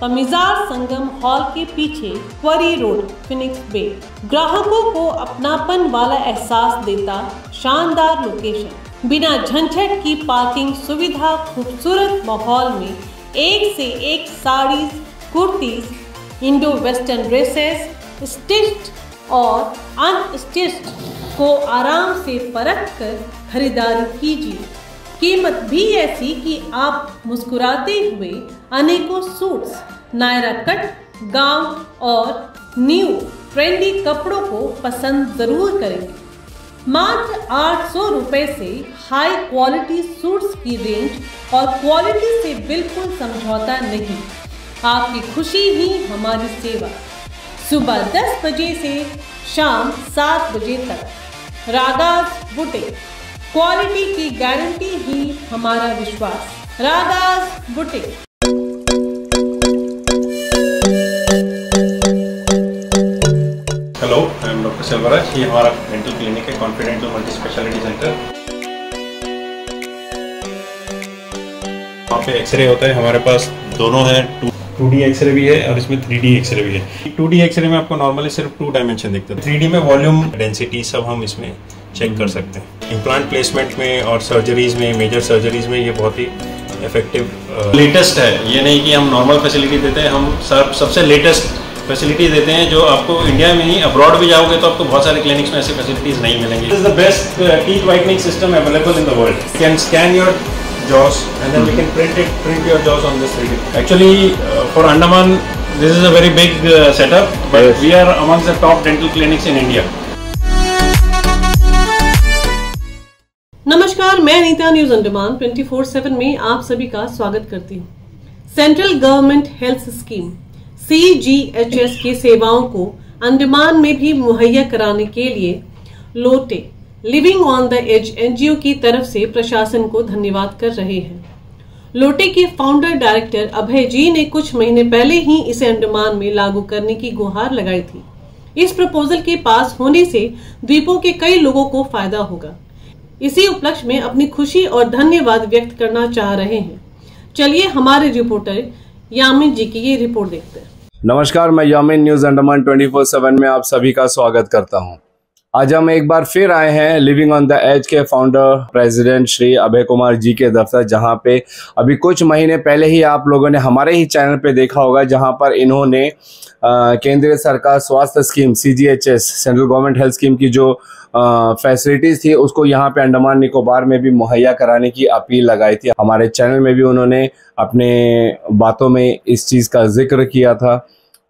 तमिजार संगम hall के पीछे query road, Phoenix बे। ग्राहकों को अपनापन वाला एहसास देता शानदार लोकेशन। बिना झंझट की पार्किंग सुविधा खूबसूरत माहौल में एक से एक saris, kurtis, Indo western dresses, stitched और अनस्टिच्ड को आराम से परख कर खरीदारी कीजिए। कीमत भी ऐसी कि आप मुस्कुराते हुए अनेकों सूट्स नायरा कट, गाउन और न्यू ट्रेंडी कपड़ों को पसंद ज़रूर करेंगे। मात्र आठ सौ से हाई क्वालिटी सूट्स की रेंज और क्वालिटी से बिल्कुल समझौता नहीं। आपकी खुशी ही हमारी सेवा। सुबह 10 बजे से शाम 7 बजे तक। रागाज बुटे। क्वालिटी की गारंटी ही हमारा विश्वास। Ragas boutique hello I am doctor Selvaraj ये हमारा डेंटल क्लिनिक है कॉन्फिडेंटल मल्टी स्पेशलिटी सेंटर वहाँ पे एक्सरे होता है, हमारे पास दोनों हैं टू डी एक्सरे भी है और इसमें थ्री डी एक्सरे भी है। टू डी एक्सरे में आपको नॉर्मली सिर्फ़ टू डायमेंशन दिखता है। थ्री डी में वॉल्यूम डेंसिटी सब हम इसमें चेक कर सकते हैं। इम्प्लांट प्लेसमेंट में और सर्जरीज में मेजर सर्जरीज में ये बहुत ही इफ़ेक्टिव लेटेस्ट है। ये नहीं कि हम नॉर्मल फैसिलिटी देते हैं, हम सब सबसे लेटेस्ट फैसिलिटी देते हैं जो आपको इंडिया में ही अब्रॉड भी जाओगे तो आपको बहुत सारे क्लिनिक्स में ऐसी फैसिलिटीज़ नहीं मिलेंगी is the best teeth whitening system available in the world can scan your can print it print your jaws on this 3D. Actually uh, for Andaman this is a very big uh, setup but Yes. we are amongst the top dental clinics in India. नमस्कार मैं Nita news Andaman 24/7 में आप सभी का स्वागत करती हूँ central government health scheme C की सेवाओं को अंडमान में भी मुहैया कराने के लिए लोटे। Living on the edge NGO की तरफ़ से प्रशासन को धन्यवाद कर रहे हैं। लोटे के फाउंडर डायरेक्टर अभय जी ने कुछ महीने पहले ही इसे अंडमान में लागू करने की गुहार लगाई थी। इस प्रपोजल के पास होने से द्वीपों के कई लोगों को फ़ायदा होगा। इसी उपलक्ष्य में अपनी खुशी और धन्यवाद व्यक्त करना चाह रहे हैं। चलिए हमारे रिपोर्टर यामिन जी की ये रिपोर्ट देखते हैं। नमस्कार मैं यामिन न्यूज़ अंडमान 24/7 में आप सभी का स्वागत करता हूँ। आज हम एक बार फिर आए हैं लिविंग ऑन द एज के फाउंडर प्रेसिडेंट श्री अभय कुमार जी के दफ्तर, जहाँ पे अभी कुछ महीने पहले ही आप लोगों ने हमारे ही चैनल पे देखा होगा, जहाँ पर इन्होंने केंद्रीय सरकार स्वास्थ्य scheme C central government health scheme की जो फैसिलिटीज़ थी, उसको यहाँ पे अंडमान निकोबार में भी मुहैया कराने की अपील लगाई थी। हमारे चैनल में भी उन्होंने अपने बातों में इस चीज़ का ज़िक्र किया था।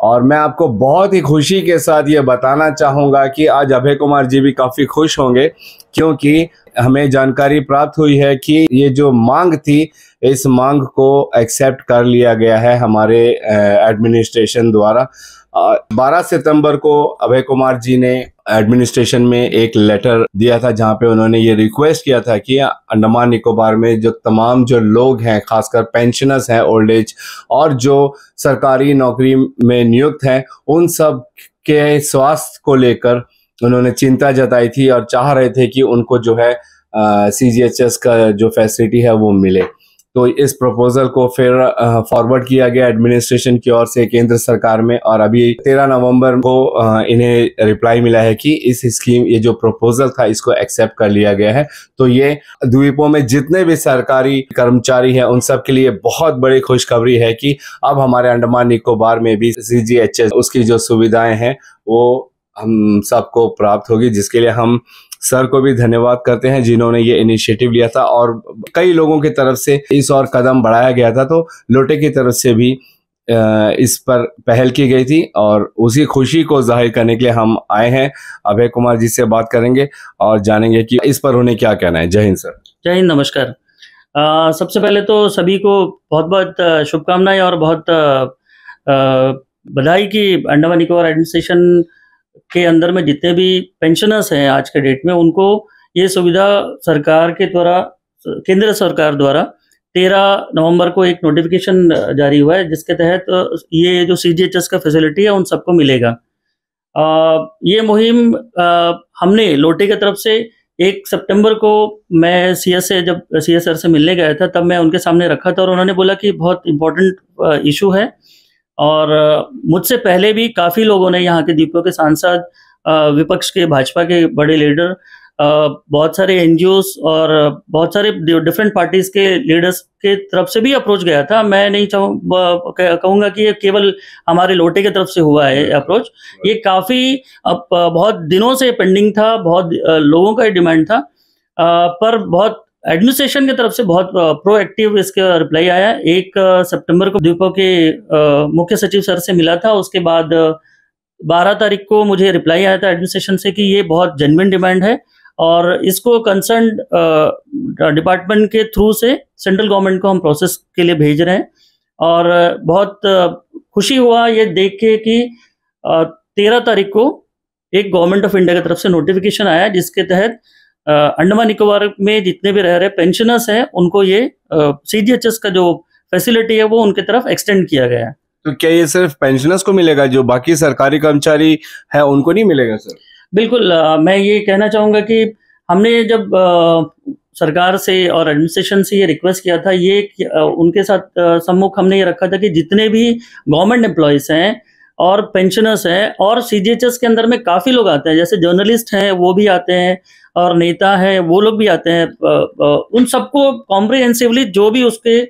और मैं आपको बहुत ही खुशी के साथ ये बताना चाहूँगा कि आज अभय कुमार जी भी काफ़ी खुश होंगे, क्योंकि हमें जानकारी प्राप्त हुई है कि ये जो मांग थी, इस मांग को एक्सेप्ट कर लिया गया है हमारे एडमिनिस्ट्रेशन द्वारा। बारह सितंबर को अभय कुमार जी ने एडमिनिस्ट्रेशन में एक लेटर दिया था, जहाँ पे उन्होंने ये रिक्वेस्ट किया था कि अंडमान निकोबार में जो तमाम जो लोग हैं, खासकर पेंशनर्स हैं ओल्ड एज और जो सरकारी नौकरी में नियुक्त हैं, उन सब के स्वास्थ्य को लेकर उन्होंने चिंता जताई थी और चाह रहे थे कि उनको जो है सी जी एच एस का जो फैसिलिटी है वो मिले। तो इस प्रपोजल को फिर फॉरवर्ड किया गया एडमिनिस्ट्रेशन की ओर से केंद्र सरकार में और अभी 13 नवंबर को इन्हें रिप्लाई मिला है कि इस स्कीम ये जो प्रपोजल था, इसको एक्सेप्ट कर लिया गया है। तो ये द्वीपों में जितने भी सरकारी कर्मचारी हैं, उन सब के लिए बहुत बड़ी खुशखबरी है कि अब हमारे अंडमान निकोबार में भी सी उसकी जो सुविधाएँ हैं, वो हम सबको प्राप्त होगी, जिसके लिए हम सर को भी धन्यवाद करते हैं जिन्होंने ये इनिशिएटिव लिया था और कई लोगों की तरफ़ से इस और कदम बढ़ाया गया था। तो लोटे की तरफ़ से भी इस पर पहल की गई थी और उसी खुशी को ज़ाहिर करने के लिए हम आए हैं। अभय कुमार जी से बात करेंगे और जानेंगे कि इस पर उन्हें क्या कहना है। जय हिंद, सर। जय हिंद, नमस्कार। सबसे पहले तो सभी को बहुत बहुत शुभकामनाएँ और बहुत बधाई की अंडमान निकोबार एडमिनिस्ट्रेशन के अंदर में जितने भी पेंशनर्स हैं आज के डेट में उनको ये सुविधा सरकार के द्वारा केंद्र सरकार द्वारा तेरह नवंबर को एक नोटिफिकेशन जारी हुआ है जिसके तहत अ, ये जो सी का फैसिलिटी है उन सबको मिलेगा। अ, ये मुहिम अ, हमने लोटे की तरफ़ से एक सितंबर को मैं सी से जब सी से मिलने गया था तब मैं उनके सामने रखा था और उन्होंने बोला कि बहुत इम्पोर्टेंट इशू है। और मुझसे पहले भी काफ़ी लोगों ने यहाँ के दीपों के सांसद विपक्ष के, भाजपा के बड़े लीडर बहुत सारे एन और बहुत सारे डिफरेंट पार्टीज़ के लीडर्स के तरफ़ से भी अप्रोच गया था। मैं नहीं चाहूँ कहूँगा कि ये केवल हमारे लोटे की तरफ़ से हुआ है अप्रोच। ये काफ़ी बहुत दिनों से पेंडिंग था, बहुत लोगों का ही डिमांड था। पर बहुत एडमिनिस्ट्रेशन की तरफ़ से बहुत प्रोएक्टिव इसका रिप्लाई आया। एक सितंबर को दीपो के मुख्य सचिव सर से मिला था। उसके बाद बारह तारीख को मुझे रिप्लाई आया था एडमिनिस्ट्रेशन से कि ये बहुत जेनविन डिमांड है और इसको कंसर्न डिपार्टमेंट के थ्रू से सेंट्रल गवर्नमेंट को हम प्रोसेस के लिए भेज रहे हैं। और बहुत खुशी हुआ ये देख के कि तेरह तारीख को एक गवर्नमेंट ऑफ़ इंडिया की तरफ़ से नोटिफिकेशन आया, जिसके तहत अंडमान निकोबार में जितने भी रह रहे पेंशनर्स हैं उनको ये सीजीएचएस का जो फैसिलिटी है वो उनके तरफ़ एक्सटेंड किया गया है। तो क्या ये सिर्फ़ पेंशनर्स को मिलेगा? जो बाकी सरकारी कर्मचारी है उनको नहीं मिलेगा सर? बिल्कुल मैं ये कहना चाहूँगा कि हमने जब आ, सरकार से और एडमिनिस्ट्रेशन से ये रिक्वेस्ट किया था ये आ, उनके साथ सम्मुख हमने ये रखा था कि जितने भी गवर्नमेंट एम्प्लॉयज़ हैं और पेंशनर्स हैं और सीजीएचएस के अंदर में काफ़ी लोग आते हैं जैसे जर्नलिस्ट हैं वो भी आते हैं और नेता हैं वो लोग भी आते हैं उन सबको कॉम्प्रिहेंसिवली जो भी उसके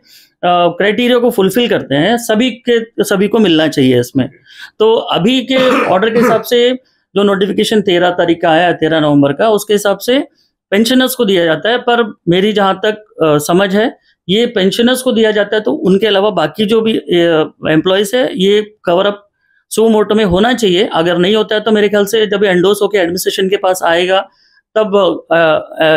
क्राइटेरिया को फुलफिल करते हैं सभी के सभी को मिलना चाहिए इसमें। तो अभी के ऑर्डर के हिसाब से जो नोटिफिकेशन तेरह तारीख का आया तेरह नवंबर का उसके हिसाब से पेंशनर्स को दिया जाता है पर मेरी जहाँ तक आ, समझ है ये पेंशनर्स को दिया जाता है तो उनके अलावा बाकी जो भी एम्प्लॉयज़ है ये कवर अप सो मोटो में होना चाहिए। अगर नहीं होता है तो मेरे ख्याल से जब एंडोस होकर एडमिनिस्ट्रेशन के पास आएगा तब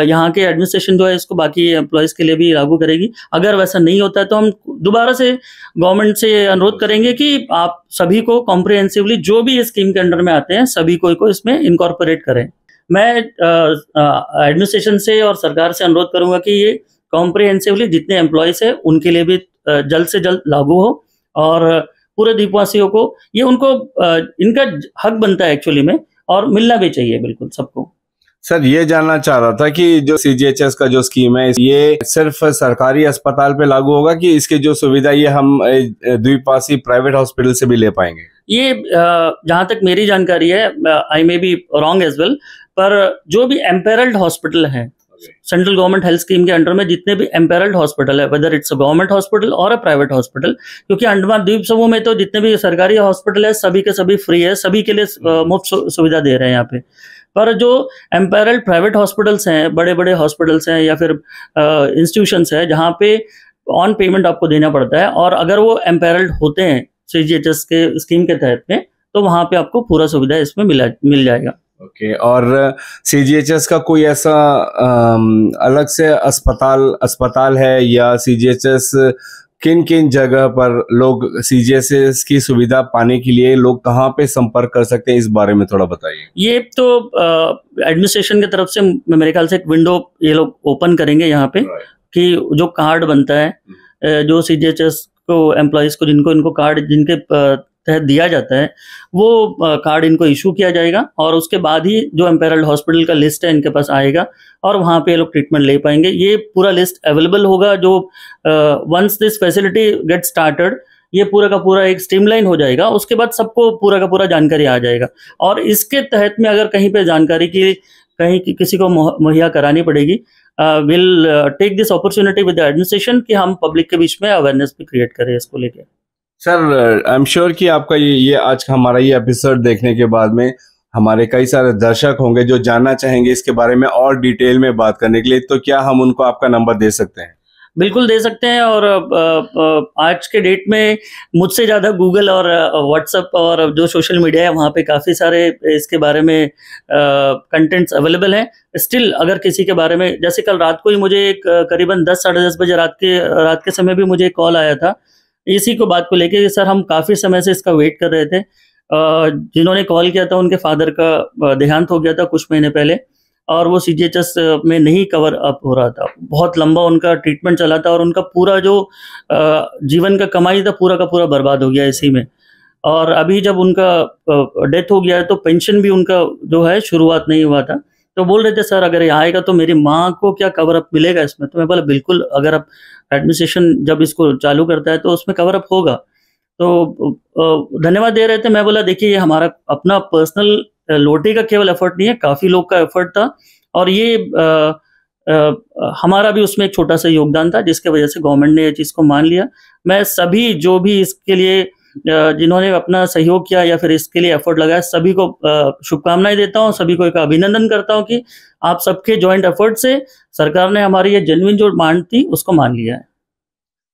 यहाँ के एडमिनिस्ट्रेशन जो है इसको बाकी एम्प्लॉयज़ के लिए भी लागू करेगी। अगर वैसा नहीं होता है तो हम दोबारा से गवर्नमेंट से अनुरोध करेंगे कि आप सभी को कॉम्प्रिहेंसिवली जो भी स्कीम के अंडर में आते हैं सभी को, इसमें इनकॉर्पोरेट करें। मैं एडमिनिस्ट्रेशन से और सरकार से अनुरोध करूँगा कि ये कॉम्प्रिहेंसिवली जितने एम्प्लॉयज़ है उनके लिए भी जल्द से जल्द लागू हो और पूरे द्वीपवासियों को ये उनको इनका हक बनता है एक्चुअली में और मिलना भी चाहिए बिल्कुल सबको। सर ये जानना चाह रहा था कि जो सीजीएचएस का जो स्कीम है ये सिर्फ़ सरकारी अस्पताल पे लागू होगा कि इसकी जो सुविधा ये हम द्वीपवासी प्राइवेट हॉस्पिटल से भी ले पाएँगे? ये जहाँ तक मेरी जानकारी है I may be wrong as well पर जो भी एम्पेरल्ड हॉस्पिटल है सेंट्रल गवर्नमेंट हेल्थ स्कीम के अंडर में जितने भी एम्पेरल्ड हॉस्पिटल है whether it's a government hospital और अ प्राइवेट हॉस्पिटल क्योंकि अंडमान द्वीप समूह में तो जितने भी सरकारी हॉस्पिटल है सभी के सभी फ्री है सभी के लिए मुफ़्त सुविधा दे रहे हैं यहाँ पे। पर जो एम्पेरल प्राइवेट हॉस्पिटल्स हैं बड़े बड़े हॉस्पिटल्स हैं या फिर इंस्टीट्यूशंस हैं जहाँ पे ऑन पेमेंट आपको देना पड़ता है और अगर वो एम्पेरल्ड होते हैं सीजीएचएस के स्कीम के तहत में तो वहाँ पे आपको पूरा सुविधा इसमें मिला मिल जाएगा। ओके okay, और सी जी एच एस का कोई ऐसा आ, अलग से अस्पताल अस्पताल है या सीजीएचएस किन किन जगह पर लोग सीजीएसएस की सुविधा पाने के लिए लोग कहाँ पे संपर्क कर सकते हैं? इस बारे में थोड़ा बताइए। ये तो एडमिनिस्ट्रेशन की तरफ़ से मेरे ख्याल से एक विंडो ये लोग ओपन करेंगे यहाँ पे कि जो कार्ड बनता है हम्म। जो सीजीएचएस को एम्प्लॉज को जिनको इनको कार्ड जिनके तहत दिया जाता है वो कार्ड इनको इशू किया जाएगा और उसके बाद ही जो एम्पेरल्ड हॉस्पिटल का लिस्ट है इनके पास आएगा और वहाँ पे लोग ट्रीटमेंट ले पाएँगे। ये पूरा लिस्ट अवेलेबल होगा जो once this facility get started ये पूरा का पूरा एक स्ट्रीमलाइन हो जाएगा। उसके बाद सबको पूरा का पूरा जानकारी आ जाएगा। और इसके तहत में अगर कहीं पे जानकारी की कहीं कि, किसी को मुहैया करानी पड़ेगी will take this opportunity with administration कि हम पब्लिक के बीच में अवेयरनेस भी क्रिएट करें इसको लेकर सर आई एम श्योर कि आपका ये ये आज का हमारा ये एपिसोड देखने के बाद में हमारे कई सारे दर्शक होंगे जो जानना चाहेंगे इसके बारे में और डिटेल में बात करने के लिए। तो क्या हम उनको आपका नंबर दे सकते हैं? बिल्कुल दे सकते हैं और आज के डेट में मुझसे ज़्यादा गूगल और व्हाट्सएप और जो सोशल मीडिया है, वहाँ पे काफ़ी सारे इसके बारे में कंटेंट्स अवेलेबल हैं। स्टिल अगर किसी के बारे में, जैसे कल रात को ही मुझे एक करीबन दस, साढ़े दस बजे रात के रात के समय भी मुझे एक कॉल आया था। इसी को बात को लेके सर हम काफ़ी समय से इसका वेट कर रहे थे। जिन्होंने कॉल किया था, उनके फादर का देहांत हो गया था कुछ महीने पहले और वो सी में नहीं कवर अप हो रहा था। बहुत लंबा उनका ट्रीटमेंट चला था और उनका पूरा जो जीवन का कमाई था, पूरा का पूरा बर्बाद हो गया इसी में। और अभी जब उनका डेथ हो गया है तो पेंशन भी उनका जो है, शुरुआत नहीं हुआ था। तो बोल रहे थे, सर, अगर यहाँ आएगा तो मेरी माँ को क्या कवर अप मिलेगा इसमें? तो मैं बोला, बिल्कुल, अगर आप एडमिनिस्ट्रेशन जब इसको चालू करता है तो उसमें कवर अप होगा। तो धन्यवाद दे रहे थे। मैं बोला देखिए ये हमारा अपना पर्सनल लोटे का केवल एफर्ट नहीं है काफ़ी लोग का एफर्ट था और ये आ, आ, हमारा भी उसमें एक छोटा सा योगदान था जिसके वजह से गवर्नमेंट ने ये चीज़ को मान लिया। मैं सभी जो भी इसके लिए जिन्होंने अपना सहयोग किया या फिर इसके लिए एफर्ट लगाया, सभी को शुभकामनाएँ देता हूँ, सभी को एक अभिनंदन करता हूँ कि आप सबके ज्वाइंट एफर्ट से सरकार ने हमारी ये जेनविन जो मांग थी, उसको मान लिया है।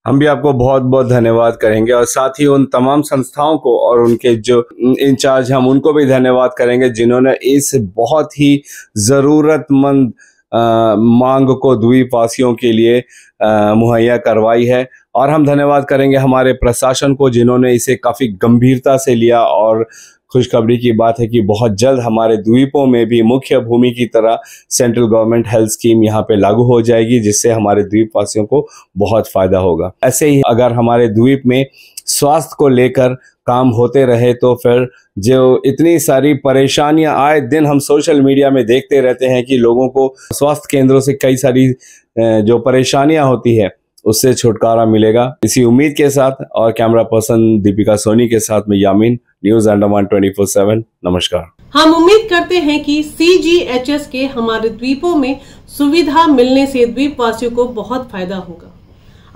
हम भी आपको बहुत बहुत धन्यवाद करेंगे और साथ ही उन तमाम संस्थाओं को और उनके जो इंचार्ज, हम उनको भी धन्यवाद करेंगे जिन्होंने इस बहुत ही ज़रूरतमंद मांग को द्वीपवासियों के लिए मुहैया करवाई है। और हम धन्यवाद करेंगे हमारे प्रशासन को, जिन्होंने इसे काफ़ी गंभीरता से लिया और खुशखबरी की बात है कि बहुत जल्द हमारे द्वीपों में भी मुख्य भूमि की तरह सेंट्रल गवर्नमेंट हेल्थ स्कीम यहाँ पे लागू हो जाएगी, जिससे हमारे द्वीपवासियों को बहुत फ़ायदा होगा। ऐसे ही अगर हमारे द्वीप में स्वास्थ्य को लेकर काम होते रहे तो फिर जो इतनी सारी परेशानियाँ आए दिन हम सोशल मीडिया में देखते रहते हैं कि लोगों को स्वास्थ्य केंद्रों से कई सारी जो परेशानियाँ होती है, उससे छुटकारा मिलेगा। इसी उम्मीद के साथ और कैमरा पर्सन दीपिका सोनी के साथ में Yameen, news Andaman twenty four seven. नमस्कार। हम उम्मीद करते हैं कि सी के हमारे द्वीपों में सुविधा मिलने से द्वीप वासियों को बहुत फ़ायदा होगा।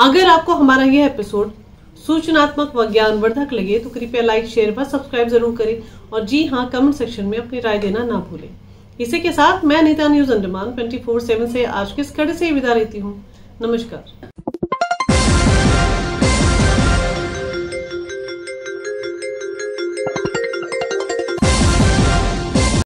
अगर आपको हमारा यह एपिसोड सूचनात्मक व ज्ञानवर्धक लगे तो कृपया लाइक शेयर व सब्सक्राइब ज़रूर करें। और जी हाँ कमेंट सेक्शन में अपनी राय देना ना भूलें। इसी के साथ मैं Nita news Andaman twenty four seven से आज किस कड़े से विदा लेती हूँ। नमस्कार।